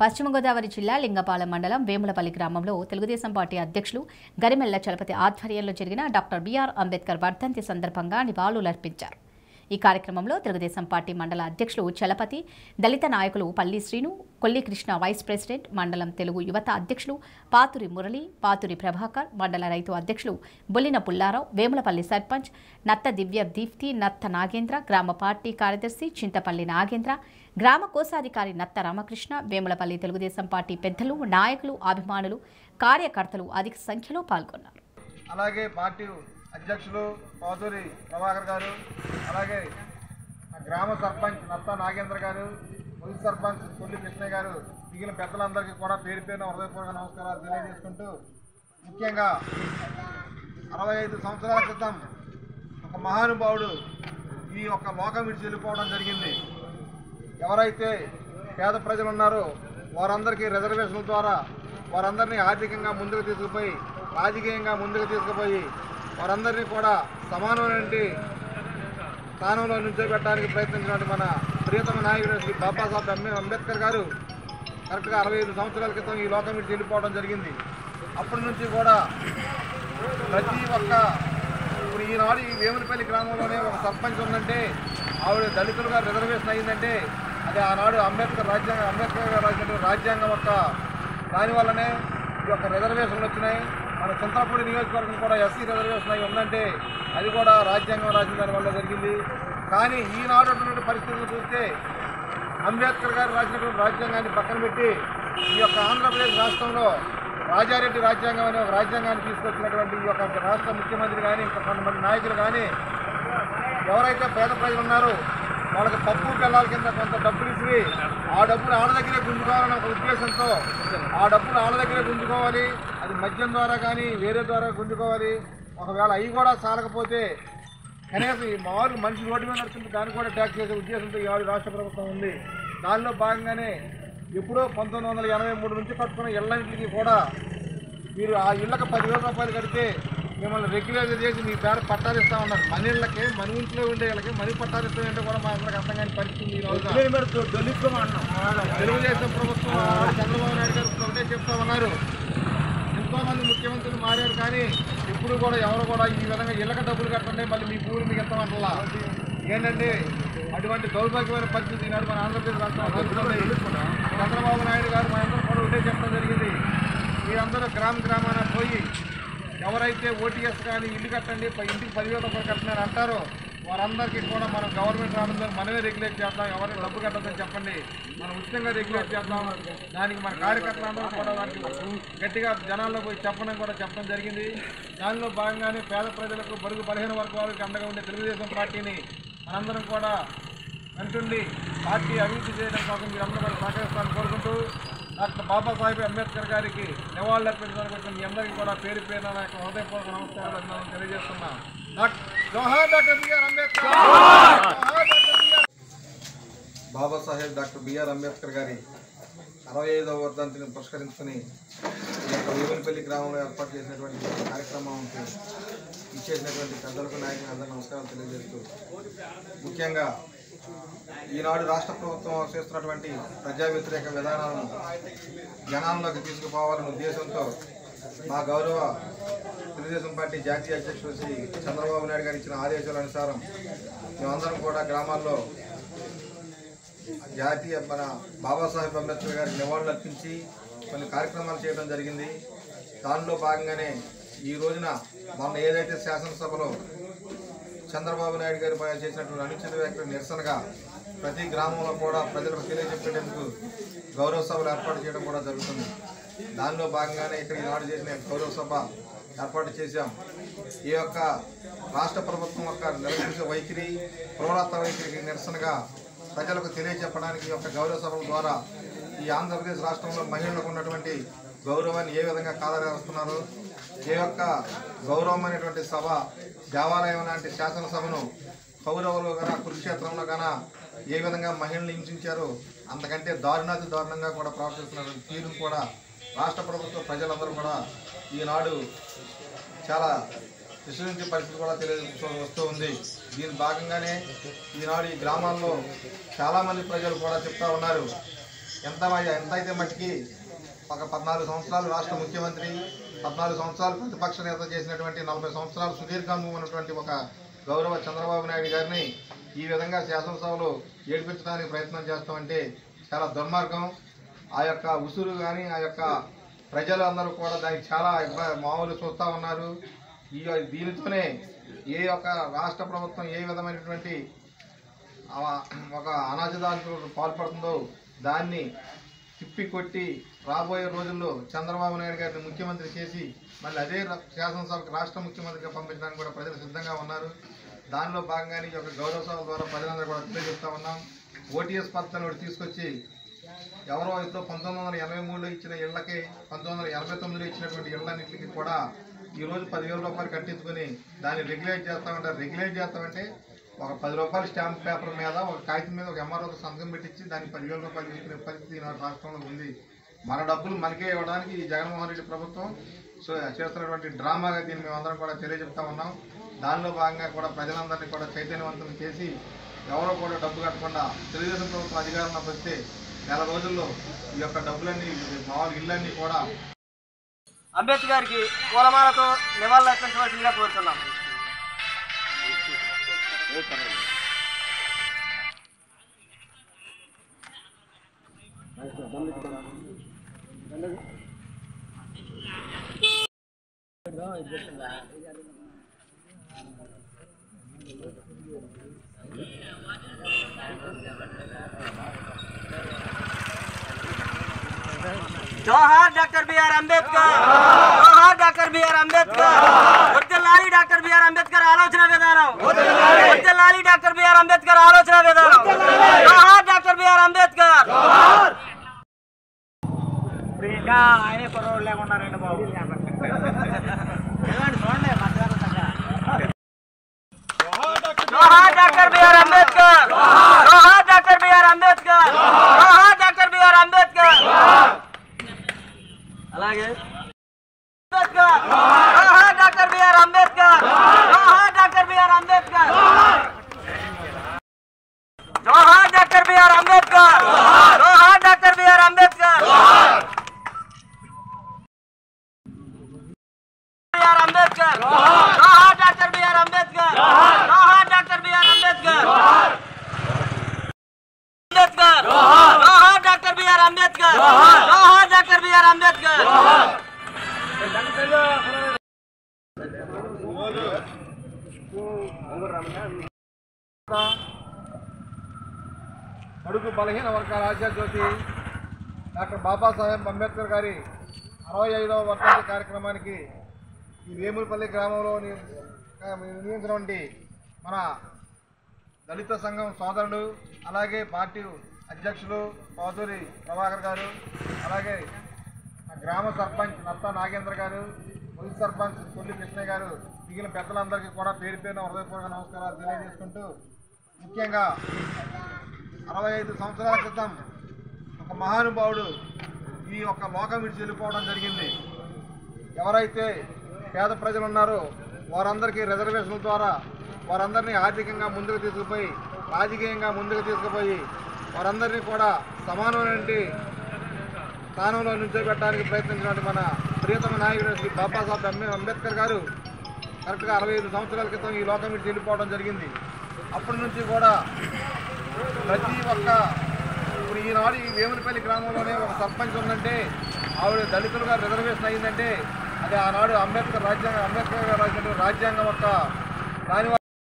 పశ్చిమ గోదావరి జిల్లా లింగపాలెం మండలం వేములపల్లి గ్రామంలో తెలుగుదేశం పార్టీ అధ్యక్షులు గరిమెల్ల చలపతి ఆధ్వర్యంలో జరిగిన డాక్టర్ బిఆర్ అంబేద్కర్ వర్ధంతి సందర్భంగా నివాళులర్పించారు. ఈ కార్యక్రమంలో తెలుగుదేశం పార్టీ మండల అధ్యక్షులు చలపతి దళిత నాయకులు పల్లి శ్రీను కొల్లి కృష్ణ వైస్ ప్రెసిడెంట్ మండలం తెలుగు యువత అధ్యక్షులు పాతురి మురళి పాతురి ప్రభాకర్ మండల రైతు అధ్యక్షులు బొల్లిన పుల్లారావు వేములపల్లి సర్పంచ్ నత్త దివ్య దీప్తి నత్త నాగేంద్ర గ్రామ పార్టీ కార్యదర్శి చింతపల్లి నాగేంద్ర గ్రామ కోశాధికారి నత్త రామకృష్ణ వేములపల్లి తెలుగుదేశం పార్టీ పెద్దలు నాయకులు అభిమానులు కార్యకర్తలు అధిక సంఖ్యలో పాల్గొన్నారు. అలాగే పార్టీ అధ్యక్షులు పౌదూరి ప్రభాకర్ గారు అలాగే గ్రామ సర్పంచ్ నత్త నాగేంద్ర గారు మున్సిపల్ సర్పంచ్ కొల్లి కృష్ణయ్య గారు మిగిలిన పెద్దలందరికీ కూడా పేరు పేరున హృదయపూర్వక నమస్కారాలు తెలియజేసుకుంటూ ముఖ్యంగా అరవై ఐదు సంవత్సరాల క్రితం ఒక మహానుభావుడు ఈ యొక్క లోకం విడిచి వెళ్ళిపోవడం జరిగింది. ఎవరైతే పేద ప్రజలు ఉన్నారో వారందరికీ రిజర్వేషన్ల ద్వారా వారందరినీ ఆర్థికంగా ముందుకు తీసుకుపోయి రాజకీయంగా ముందుకు తీసుకుపోయి వారందరినీ కూడా సమానమైన స్థానంలో నుంచోబెట్టడానికి ప్రయత్నించినటువంటి మన ప్రియతమ నాయకుడు శ్రీ బాబాసాహెబ్ అంబేద్కర్ గారు కరెక్ట్గా అరవై ఐదు సంవత్సరాల క్రితం ఈ లోకం విడిచి వెళ్ళిపోవడం జరిగింది. అప్పటి నుంచి కూడా ప్రతి ఒక్క ఇప్పుడు ఈనాడు ఈ వేములపల్లి గ్రామంలోనే ఒక సర్పంచ్ ఉందంటే ఆవిడ దళితులుగా రిజర్వేషన్ అయిందంటే అది ఆనాడు అంబేద్కర్ రాజ్యాంగం అంబేద్కర్ గారు రాసినటువంటి రాజ్యాంగం యొక్క దాని వల్లనే ఈ యొక్క రిజర్వేషన్లు వచ్చినాయి. మన చింతలపూడి నియోజకవర్గం కూడా ఎస్సీ రిజర్వేషన్ అయి ఉందంటే అది కూడా రాజ్యాంగం రాసిన దానివల్ల జరిగింది. కానీ ఈనాడు ఉన్నటువంటి పరిస్థితులు చూస్తే అంబేద్కర్ గారు రాసినటువంటి రాజ్యాంగాన్ని పక్కన పెట్టి ఈ యొక్క ఆంధ్రప్రదేశ్ రాష్ట్రంలో రాజారెడ్డి రాజ్యాంగం అనే ఒక రాజ్యాంగాన్ని తీసుకొచ్చినటువంటి ఈ యొక్క రాష్ట్ర ముఖ్యమంత్రి కానీ ఇంకా కొంతమంది నాయకులు కానీ ఎవరైతే పేద ప్రజలు ఉన్నారో వాళ్ళకి పప్పు పిల్లల కింద కొంత డబ్బులు ఇచ్చి ఆ డబ్బులు ఆళ్ళ దగ్గరే గుంజుకోవాలని ఒక ఉద్దేశంతో ఆ డబ్బులు ఆళ్ళ దగ్గరే గుంజుకోవాలి. అది మద్యం ద్వారా కానీ వేరే ద్వారా గుంజుకోవాలి. ఒకవేళ అవి కూడా చాలకపోతే కనీసం ఈ మామూలు మనిషి రోడ్డు మీద నడుస్తుంటే దానికి కూడా ట్యాక్స్ చేసే ఉద్దేశంతో ఇవాళ రాష్ట్ర ప్రభుత్వం ఉంది. దానిలో భాగంగానే ఎప్పుడో పంతొమ్మిది వందల ఎనభై మూడు నుంచి కట్టుకున్న ఇంటికి కూడా మీరు ఆ ఇళ్ళకి పదివేల రూపాయలు కడితే మిమ్మల్ని రెగ్యులర్ చేసి మీ పేరు పట్టాలు ఇస్తా ఉన్నారు. మన ఇళ్ళకి మన ఇంట్లో ఉండే వాళ్ళకి మనీ పట్టాలు ఇస్తామంటే కూడా మా అందరికి అర్థం కాని పరిస్థితి తెలుగుదేశం ప్రభుత్వం చంద్రబాబు నాయుడు గారు ఒకటే చెప్తా ఉన్నారు. ఎంతో మంది ముఖ్యమంత్రులు మారారు కానీ ఇప్పుడు కూడా ఎవరు కూడా ఈ విధంగా ఇళ్ళక డబ్బులు కట్టండి మళ్ళీ మీ భూములు మీకు ఇస్తామంటలా ఏంటంటే అటువంటి దౌర్భాగ్యమైన పరిస్థితి ఈనాడు మన ఆంధ్రప్రదేశ్ రాష్ట్రంలో జరుగుతుంది. చంద్రబాబు నాయుడు గారు మా అందరూ కూడా ఒకటే చెప్పడం జరిగింది. మీరందరూ గ్రామ గ్రామాన పోయి ఎవరైతే ఓటీఎస్ కానీ ఇల్లు కట్టండి ఇంటికి పదివేల రూపాయలు కట్టినారు అంటారో వారందరికీ కూడా మనం గవర్నమెంట్ రావడం మనమే రెగ్యులేట్ చేద్దాం ఎవరైనా డబ్బు కట్టదని చెప్పండి మనం ఉచితంగా రెగ్యులేట్ చేద్దాం. దానికి మన కార్యకర్తలందరూ కూడా దానికి గట్టిగా జనాల్లో పోయి చెప్పడం కూడా చెప్పడం జరిగింది. దానిలో భాగంగానే పేద ప్రజలకు బరుగు బలహీన వర్గాలకు అండగా ఉండే తెలుగుదేశం పార్టీని మనందరం కూడా అంటుండి పార్టీ అభివృద్ధి చేయడం కోసం మీరందరూ కూడా సహకరిస్తారని కోరుకుంటూ డాక్టర్ బాబాసాహెబ్ అంబేద్కర్ గారికి నివాళులు అర్పించడానికి వచ్చిన మీ అందరికీ కూడా పేరు పేరున నా యొక్క హృదయపూర్వక నమస్కారాలు అభినందనలు తెలియజేస్తున్నా డాక్టర్ జోహార్ డాక్టర్ బిఆర్ అంబేద్కర్ జోహార్ doctor B R Babasaheb doctor B R Ambedkar గారి అరవై ఐదవ వర్ధంతిని పురస్కరించుకుని ఈ యొక్క వేములపల్లి గ్రామంలో ఏర్పాటు చేసినటువంటి కార్యక్రమానికి ఇచ్చేసినటువంటి పెద్దలకు నాయకులకు అందరూ నమస్కారాలు తెలియజేస్తూ ముఖ్యంగా ఈనాడు రాష్ట్ర ప్రభుత్వం చేస్తున్నటువంటి ప్రజా వ్యతిరేక విధానాలను జనాల్లోకి తీసుకుపోవాలనే ఉద్దేశంతో మా గౌరవ తెలుగుదేశం పార్టీ జాతీయ అధ్యక్షుడు శ్రీ చంద్రబాబు నాయుడు గారు ఇచ్చిన ఆదేశాల అనుసారం మేమందరం కూడా గ్రామాల్లో జాతీయ మన బాబాసాహెబ్ అంబేద్కర్ గారికి నివాళులు అర్పించి కొన్ని కార్యక్రమాలు చేయడం జరిగింది. దానిలో భాగంగానే ఈ రోజున మొన్న ఏదైతే శాసనసభలో చంద్రబాబు నాయుడు గారి పైన చేసినటువంటి అనుచిత వ్యాఖ్యలు నిరసనగా ప్రతి గ్రామంలో కూడా ప్రజలకు తెలియజెప్పేందుకు గౌరవ సభలు ఏర్పాటు చేయడం కూడా జరుగుతుంది. దానిలో భాగంగానే ఇక్కడ ఈనాడు చేసిన గౌరవ సభ ఏర్పాటు చేశాం. ఈ యొక్క రాష్ట్ర ప్రభుత్వం యొక్క నిరంకుశ వైఖరి క్రూరత వైఖరికి నిరసనగా ప్రజలకు తెలియజెప్పడానికి ఈ యొక్క గౌరవ సభల ద్వారా ఈ ఆంధ్రప్రదేశ్ రాష్ట్రంలో మహిళలకు ఉన్నటువంటి గౌరవాన్ని ఏ విధంగా కాదరేస్తున్నారో ఈ యొక్క గౌరవమైనటువంటి సభ దేవాలయం లాంటి శాసనసభను కౌరవులు గన కురుక్షేత్రంలో గన ఏ విధంగా మహిళలు హింసించారో అంతకంటే దారుణాతి దారుణంగా కూడా ప్రవర్తిస్తున్నటువంటి తీరు కూడా రాష్ట్ర ప్రభుత్వ ప్రజలందరూ కూడా ఈనాడు చాలా విశ్వసించే పరిస్థితి కూడా తెలియ వస్తూ ఉంది. దీని భాగంగానే ఈనాడు ఈ గ్రామాల్లో చాలామంది ప్రజలు కూడా చెప్తా ఉన్నారు. ఎంత ఎంతైతే మట్టికి ఒక పద్నాలుగు సంవత్సరాలు రాష్ట్ర ముఖ్యమంత్రి పద్నాలుగు సంవత్సరాలు ప్రతిపక్ష నేత చేసినటువంటి నలభై సంవత్సరాలు సుదీర్ఘంగా ఉన్నటువంటి ఒక గౌరవ చంద్రబాబు నాయుడు గారిని ఈ విధంగా శాసనసభలో ఏడిపించడానికి ప్రయత్నం చేస్తామంటే చాలా దుర్మార్గం. ఆ యొక్క ఉసురు కానీ ఆ యొక్క ప్రజలందరూ కూడా దానికి చాలా మామూలు చూస్తూ ఉన్నారు. ఈ దీనితోనే ఏ యొక్క రాష్ట్ర ప్రభుత్వం ఏ విధమైనటువంటి ఒక అనాచదానికి పాల్పడుతుందో దాన్ని తిప్పి కొట్టి రాబోయే రోజుల్లో చంద్రబాబు నాయుడు గారిని ముఖ్యమంత్రి చేసి మళ్ళీ అదే శాసనసభకు రాష్ట్ర ముఖ్యమంత్రిగా పంపించడానికి కూడా ప్రజలు సిద్ధంగా ఉన్నారు. దానిలో భాగంగానే ఒక గౌరవ సభ ద్వారా ప్రజలందరూ కూడా చెప్తా ఉన్నాం. ఓటీఎస్ పథకాన్ని ఒకటి తీసుకొచ్చి ఎవరో ఇద్దరు పంతొమ్మిది వందల ఎనభై మూడులో ఇచ్చిన ఇళ్ళకి పంతొమ్మిది వందల ఎనభై తొమ్మిదిలో ఇచ్చినటువంటి ఇళ్ళన్నింటికి కూడా ఈరోజు పదివేల రూపాయలు కట్టించుకొని దాన్ని రెగ్యులేట్ చేస్తామంటారు రెగ్యులేట్ చేస్తామంటే ఒక పది రూపాయల స్టాంప్ పేపర్ మీద ఒక కాగితం మీద ఒక ఎంఆర్ఓ సంతకం పెట్టించి దానికి పదివేల రూపాయలు తీసుకునే పరిస్థితి ఈనాడు రాష్ట్రంలో ఉంది. మన డబ్బులు మనకే ఇవ్వడానికి ఈ జగన్మోహన్ రెడ్డి ప్రభుత్వం సో చేస్తున్నటువంటి డ్రామాగా దీన్ని మేము కూడా తెలియజెప్తా ఉన్నాం. దానిలో భాగంగా కూడా ప్రజలందరినీ కూడా చైతన్యవంతం చేసి ఎవరో కూడా డబ్బు కట్టకుండా తెలుగుదేశం ప్రభుత్వం అధికారంలోకి వస్తే నెల రోజుల్లో ఈ యొక్క డబ్బులన్నీ మామూలు ఇళ్ళన్నీ కూడా అంబేద్కర్కి పూలమాలతో నివాళులు అర్పించవలసిందిగా కోరుతున్నాం. జోహార్ డాక్టర్ బిఆర్ అంబేద్కర్ జోహార్ డాక్టర్ బిఆర్ అంబేద్కర్ వర్దిల్లాలి డాక్టర్ బిఆర్ అంబేద్కర్ ఆలోచన విధానం వర్దిల్లాలి డాక్టర్ బిఆర్ అంబేద్కర్ ఆలోచన విధానం జోహార్ డాక్టర్ బిఆర్ అంబేద్కర్ ఇంకా ఆయన కుర్రోళ్ళు లేకున్నారండి బాబు. జోహార్ డాక్టర్ బిఆర్ అంబేద్కర్. జోహార్ డాక్టర్ బిఆర్ అంబేద్కర్. జోహార్ డాక్టర్ బిఆర్ అంబేద్కర్. అలాగే. అంబేద్కర్ జోహార్ డాక్టర్ బిఆర్ అంబేద్కర్ జోహార్ డాక్టర్ బిఆర్ అంబేద్కర్ జోహార్ డాక్టర్ బిఆర్ అంబేద్కర్ జోహార్ doctor B R Ambedkar B R Ambedkar జోహార్ డాక్టర్ బిఆర్ అంబేద్కర్ జోహార్ డాక్టర్ బిఆర్ అంబేద్కర్ అంబేద్కర్ జోహార్ డాక్టర్ బిఆర్ అంబేద్కర్ జోహార్ డాక్టర్ బిఆర్ అంబేద్కర్ అడుగు బలహీన వర్గాల ఆశాజ్యోతి డాక్టర్ బాబాసాహెబ్ అంబేద్కర్ గారి అరవై ఐదవ వర్ధంతి కార్యక్రమానికి ఈ వేములపల్లి గ్రామంలో నిర్మించినటువంటి మన దళిత సంఘం సోదరుడు అలాగే పార్టీ అధ్యక్షులు పౌదూరి ప్రభాకర్ గారు అలాగే గ్రామ సర్పంచ్ నత్త నాగేంద్ర గారు మున్సి సర్పంచ్ కొల్లి కృష్ణయ్య గారు మిగిలిన పెద్దలందరికీ కూడా పేరు పేరున హృదయపూర్వక నమస్కారాలు తెలియజేసుకుంటూ ముఖ్యంగా అరవై ఐదు సంవత్సరాల క్రితం ఒక మహానుభావుడు ఈ యొక్క లోకం విడిచి వెళ్ళిపోవడం జరిగింది. ఎవరైతే పేద ప్రజలు ఉన్నారు. వారందరికీ రిజర్వేషన్ల ద్వారా వారందరినీ ఆర్థికంగా ముందుకు తీసుకుపోయి రాజకీయంగా ముందుకు తీసుకుపోయి వారందరినీ కూడా సమానమైన స్థానంలో నిల్చోబెట్టడానికి ప్రయత్నించినటువంటి మన ప్రియతమ నాయకుడు శ్రీ బాబాసాహెబ్ అంబే- అంబేద్కర్ గారు కరెక్ట్గా అరవై ఐదు సంవత్సరాల క్రితం ఈ లోకం విడిచి వెళ్ళిపోవడం జరిగింది. అప్పటి నుంచి కూడా ప్రతి ఒక్క ఇప్పుడు ఈనాడు ఈ వేములపల్లి గ్రామంలోనే ఒక సర్పంచ్ ఉందంటే ఆవిడ దళితులుగా రిజర్వేషన్ అయిందంటే అది ఆనాడు అంబేద్కర్ రాజ్యాంగం అంబేద్కర్ గారు రాసినటువంటి రాజ్యాంగం యొక్క దానివల్ల